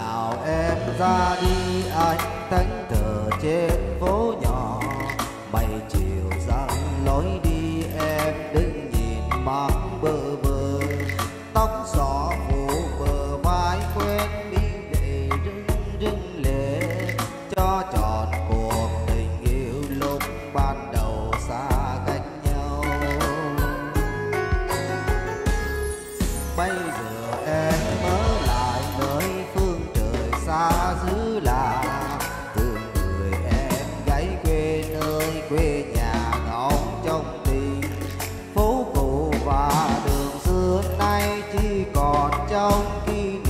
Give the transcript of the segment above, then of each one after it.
nào em ra đi anh thánh thờ trên phố nhỏ. Bảy chiều rằng lối đi, em đứng nhìn mang bơ vơ tóc gió phủ bờ vai quên đi để rưng rưng lệ. Cho tròn cuộc tình yêu lúc ban đầu xa cách nhau. Bây giờ trong kỷ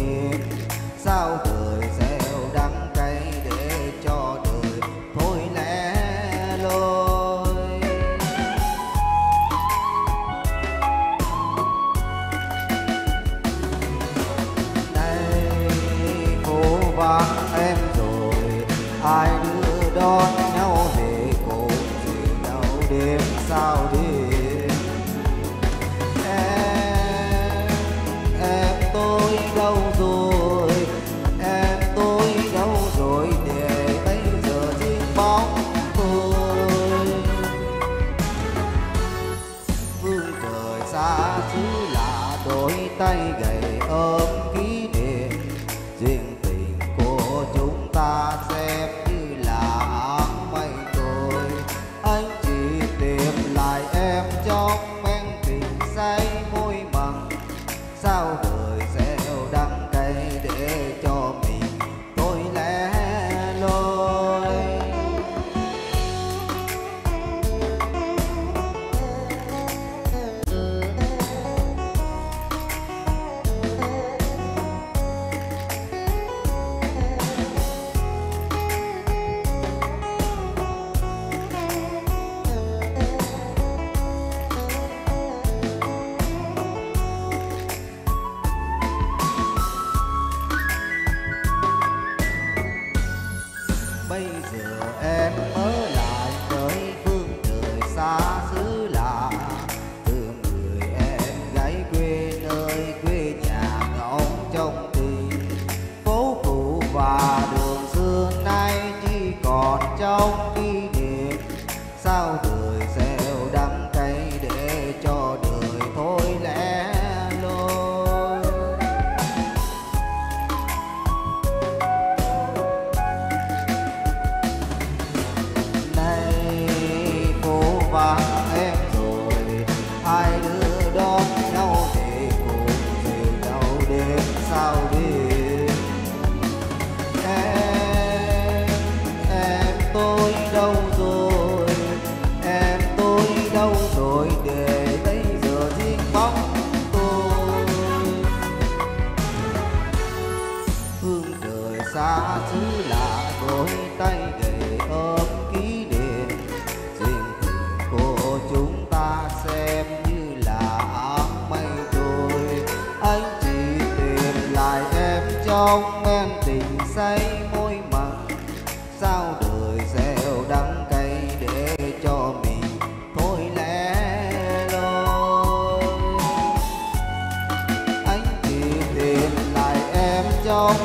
Chỉ là đôi tay gầy ôm kỷ còn trong kỷ niệm sao đời gieo đắng cay để cho đời thôi lẽ lôi. Nay phố vắng em rồi, hai đứa đón nhau để cùng về nhau đêm sao đêm xa xứ lạ đôi tay gầy ôm ký niệm. Duyên tình của chúng ta xem như là áng mây trôi anh chỉ tìm lại em trong men tình say môi mặn. Sao đời gieo đắng cay để cho mình thôi lẻ loi? Anh chỉ tìm lại em trong